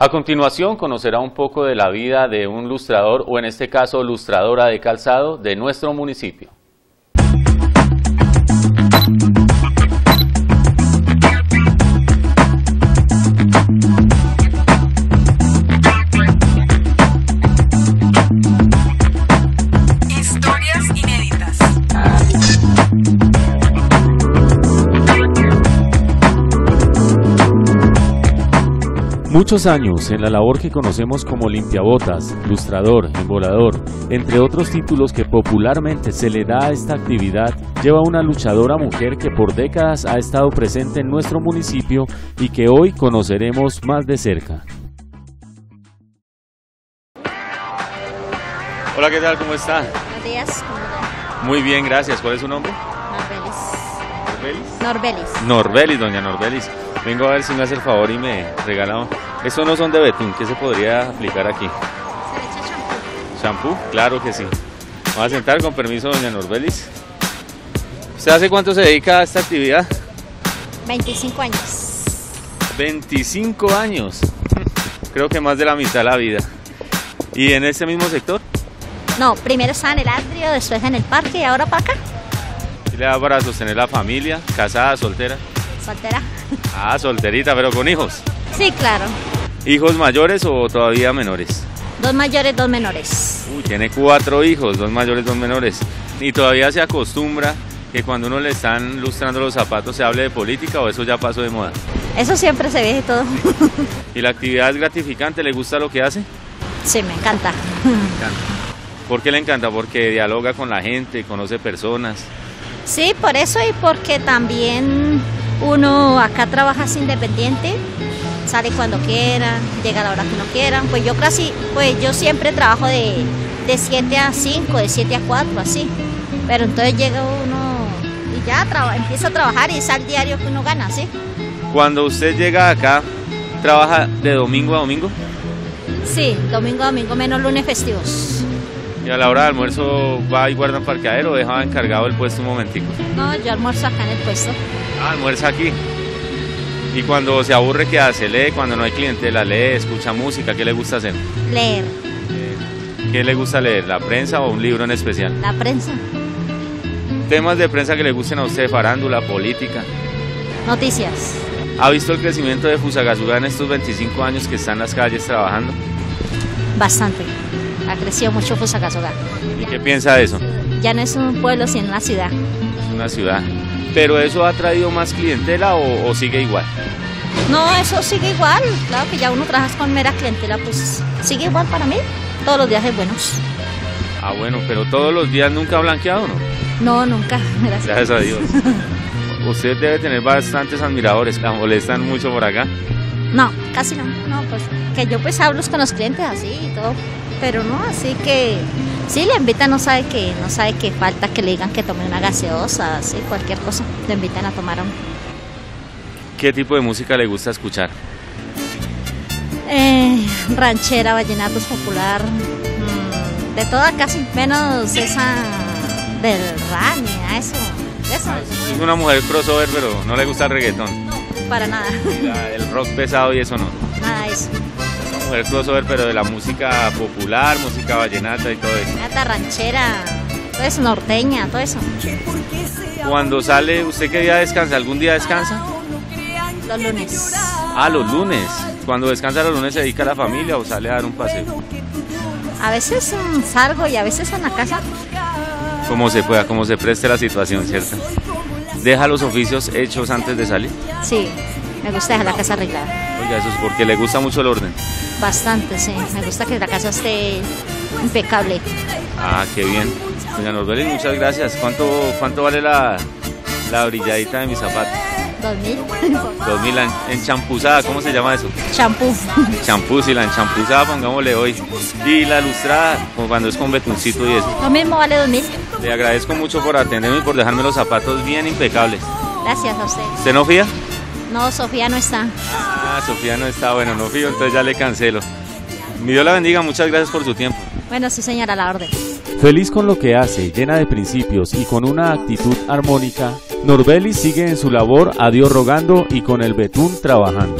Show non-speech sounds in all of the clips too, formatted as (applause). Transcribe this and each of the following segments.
A continuación conocerá un poco de la vida de un lustrador o en este caso lustradora de calzado de nuestro municipio. Muchos años en la labor que conocemos como limpiabotas, lustrador, embolador, entre otros títulos que popularmente se le da a esta actividad, lleva una luchadora mujer que por décadas ha estado presente en nuestro municipio y que hoy conoceremos más de cerca. Hola, ¿qué tal? ¿Cómo está? Buenos días. Muy bien, gracias. ¿Cuál es su nombre? Norbelis. Norbelis. Norbelis, doña Norbelis. Vengo a ver si me hace el favor y me regala. Estos no son de betún, ¿qué se podría aplicar aquí? Se le echa champú. ¿Shampoo? Claro que sí. Vamos a sentar con permiso, doña Norbelis. ¿Usted hace cuánto se dedica a esta actividad? 25 años. 25 años. Creo que más de la mitad de la vida. ¿Y en ese mismo sector? No, primero estaba en el atrio, después en el parque y ahora para acá. ¿Y le da para sostener la familia? ¿Casada, soltera? Soltera. Ah, solterita, pero con hijos. Sí, claro. ¿Hijos mayores o todavía menores? Dos mayores, dos menores. Uy, tiene cuatro hijos, dos mayores, dos menores. ¿Y todavía se acostumbra que cuando uno le están lustrando los zapatos se hable de política o eso ya pasó de moda? Eso siempre se ve todo. (laughs) ¿Y la actividad es gratificante? ¿Le gusta lo que hace? Sí, me encanta. ¿Por qué le encanta? Porque dialoga con la gente, conoce personas. Sí, por eso y porque también uno acá trabaja independiente, sale cuando quiera, llega a la hora que uno quiera. Pues yo casi, pues yo siempre trabajo de, de 7 a 5, de 7 a 4, así. Pero entonces llega uno y ya traba- empieza a trabajar y es al diario que uno gana, ¿sí? Cuando usted llega acá, ¿trabaja de domingo a domingo? Sí, domingo a domingo menos lunes festivos. Y a la hora de almuerzo va y guarda un parqueadero o deja encargado el puesto un momentico. No, yo almuerzo acá en el puesto. Ah, almuerza aquí. Y cuando se aburre, ¿qué hace? Lee, cuando no hay clientela, lee, escucha música, ¿qué le gusta hacer? Leer, ¿Qué le gusta leer? ¿La prensa o un libro en especial? la prensa, Temas de prensa que le gusten a usted, farándula, política. noticias. ¿Ha visto el crecimiento de Fusagasugá en estos 25 años que está en las calles trabajando? Bastante. Ha crecido mucho Fusagasugá. ¿Y qué piensa de eso? Ya no es un pueblo, sino una ciudad. Es una ciudad. ¿Pero eso ha traído más clientela o, o sigue igual? No, eso sigue igual. Claro que ya uno trabaja con mera clientela, pues sigue igual para mí. Todos los días es buenos. Ah, bueno, pero todos los días nunca ha blanqueado, ¿no? No, nunca. (laughs) Gracias. Gracias a Dios. Usted debe tener bastantes admiradores, la molestan mucho por acá. No, casi no. No, pues que yo pues hablo con los clientes así y todo. Pero no, así que sí, le invitan, no sabe que no sabe que falta que le digan que tome una gaseosa, así, cualquier cosa. Le invitan a tomar un... ¿Qué tipo de música le gusta escuchar? Eh, ranchera, vallenatos popular, mm, de toda casi, menos esa del Rani, a eso, eso, Es una mujer crossover, pero no le gusta el reggaetón. no, para nada, La- el rock pesado y eso no. nada de eso. Mujer crossover, pero de la música popular, música vallenata y todo eso. Nata ranchera, todo eso, norteña, todo eso, Cuando sale, ¿usted qué día descansa? ¿Algún día descansa? los lunes. Ah, los lunes. Cuando descansa los lunes se dedica a la familia o sale a dar un paseo. A veces mm, salgo y a veces en la casa. Como se pueda, como se preste la situación, ¿cierto? Deja los oficios hechos antes de salir. Sí, me gusta dejar la casa arreglada. Oiga, eso es porque le gusta mucho el orden. Bastante, sí. Me gusta que la casa esté impecable. Ah, qué bien. Doña Norbelis, muchas gracias. ¿Cuánto, cuánto vale la, la brilladita de mi zapato? Dos mil. Dos mil en, champuzada, ¿cómo se llama eso? Champú. Champú, si la enchampuzada, pongámosle hoy. Y la lustrada, como cuando es con betuncito y eso. Lo mismo vale dos mil. Le agradezco mucho por atenderme y por dejarme los zapatos bien impecables. Gracias a usted. ¿Usted no fía? No, Sofía no está. Ah, Sofía no está, bueno, no fío, entonces ya le cancelo. Mi Dios la bendiga, muchas gracias por su tiempo. Bueno, sí, señora, a la orden. Feliz con lo que hace, llena de principios y con una actitud armónica, Norbeli sigue en su labor a Dios rogando y con el betún trabajando.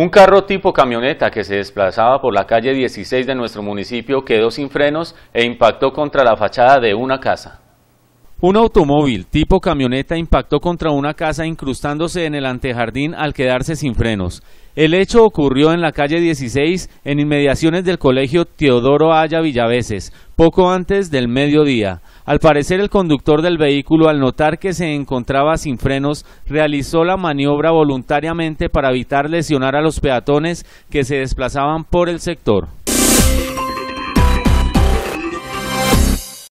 Un carro tipo camioneta que se desplazaba por la calle 16 de nuestro municipio quedó sin frenos e impactó contra la fachada de una casa. Un automóvil tipo camioneta impactó contra una casa incrustándose en el antejardín al quedarse sin frenos. El hecho ocurrió en la calle 16, en inmediaciones del colegio Teodoro Aya Villaveses, poco antes del mediodía. Al parecer el conductor del vehículo al notar que se encontraba sin frenos realizó la maniobra voluntariamente para evitar lesionar a los peatones que se desplazaban por el sector.